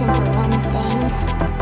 for one thing.